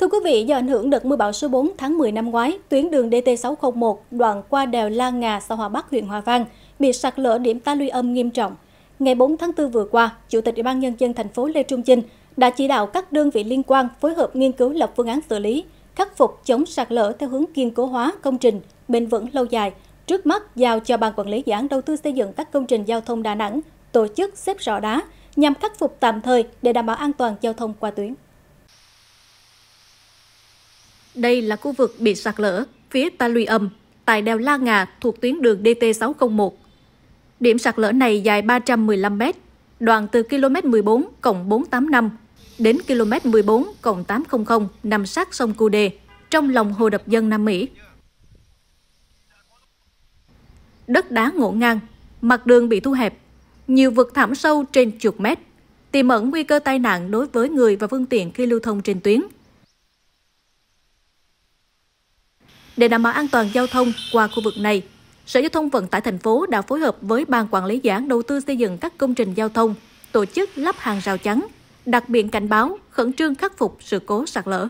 Thưa quý vị, do ảnh hưởng đợt mưa bão số 4 tháng 10 năm ngoái, tuyến đường DT601 đoạn qua đèo La Ngà, xã Hòa Bắc, huyện Hòa Vang bị sạt lở điểm ta luy âm nghiêm trọng. Ngày 4 tháng 4 vừa qua, Chủ tịch Ủy ban nhân dân thành phố Lê Trung Chinh đã chỉ đạo các đơn vị liên quan phối hợp nghiên cứu lập phương án xử lý, khắc phục chống sạt lở theo hướng kiên cố hóa công trình bền vững lâu dài. Trước mắt giao cho ban quản lý dự án đầu tư xây dựng các công trình giao thông Đà Nẵng tổ chức xếp rõ đá nhằm khắc phục tạm thời để đảm bảo an toàn giao thông qua tuyến. Đây là khu vực bị sạt lở phía ta luy âm tại đèo La Ngà thuộc tuyến đường DT601. Điểm sạt lở này dài 315 m, đoạn từ km 14 485 đến km 14 800 nằm sát sông Cù Đề, trong lòng hồ đập dân Nam Mỹ. Đất đá ngổn ngang, mặt đường bị thu hẹp, nhiều vực thảm sâu trên chục mét, tiềm ẩn nguy cơ tai nạn đối với người và phương tiện khi lưu thông trên tuyến. Để đảm bảo an toàn giao thông qua khu vực này, Sở Giao thông Vận tải thành phố đã phối hợp với Ban Quản lý dự án đầu tư xây dựng các công trình giao thông, tổ chức lắp hàng rào chắn, đặt biển cảnh báo, khẩn trương khắc phục sự cố sạt lở.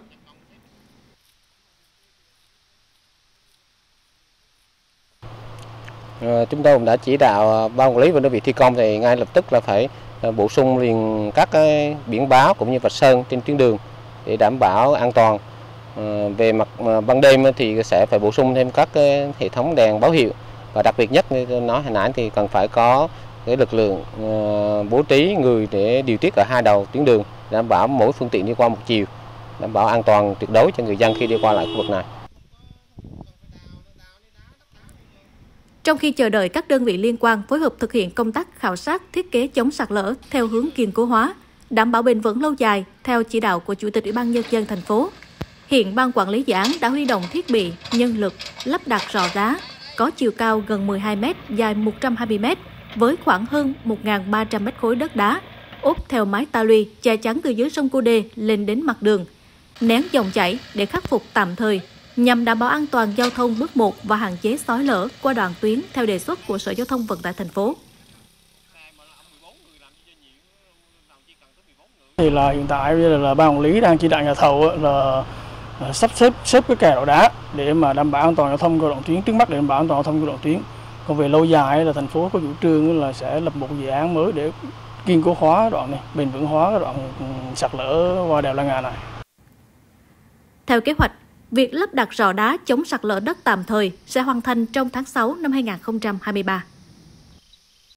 Ờ, chúng tôi cũng đã chỉ đạo ờ, ban quản lý và đơn vị thi công thì ngay lập tức là phải ờ, bổ sung liền các cái biển báo cũng như vạch sơn trên tuyến đường để đảm bảo an toàn. Ờ, về mặt ờ, ban đêm thì sẽ phải bổ sung thêm các cái hệ thống đèn báo hiệu và đặc biệt nhất như tôi nói hồi nãy thì cần phải có cái lực lượng ờ, bố trí người để điều tiết ở hai đầu tuyến đường đảm bảo mỗi phương tiện đi qua một chiều đảm bảo an toàn tuyệt đối cho người dân khi đi qua lại khu vực này. Trong khi chờ đợi các đơn vị liên quan phối hợp thực hiện công tác khảo sát thiết kế chống sạt lở theo hướng kiên cố hóa, đảm bảo bền vững lâu dài theo chỉ đạo của Chủ tịch Ủy ban nhân dân thành phố. Hiện ban quản lý dự án đã huy động thiết bị, nhân lực lắp đặt rò đá có chiều cao gần 12 m, dài 120 m với khoảng hơn 1.300 mét khối đất đá, ốp theo mái ta luy che chắn từ dưới sông Cô Đê lên đến mặt đường, nén dòng chảy để khắc phục tạm thời nhằm đảm bảo an toàn giao thông bước 1 và hạn chế sói lở qua đoạn tuyến theo đề xuất của Sở Giao thông Vận tải thành phố. Thì là hiện tại là ban quản lý đang chỉ đạo nhà thầu là Ờ, sắp xếp xếp cái kè đổ đá để mà đảm bảo an toàn giao thông cơ đoạn tuyến trước mắt để đảm bảo an toàn giao thông cơ đoạn tuyến. Còn về lâu dài là thành phố có chủ trương là sẽ lập một dự án mới để kiên cố hóa đoạn này, bền vững hóa cái đoạn ừ, sạt lở qua đèo La Ngà này. Theo kế hoạch, việc lắp đặt rò đá chống sạt lở đất tạm thời sẽ hoàn thành trong tháng 6 năm 2023.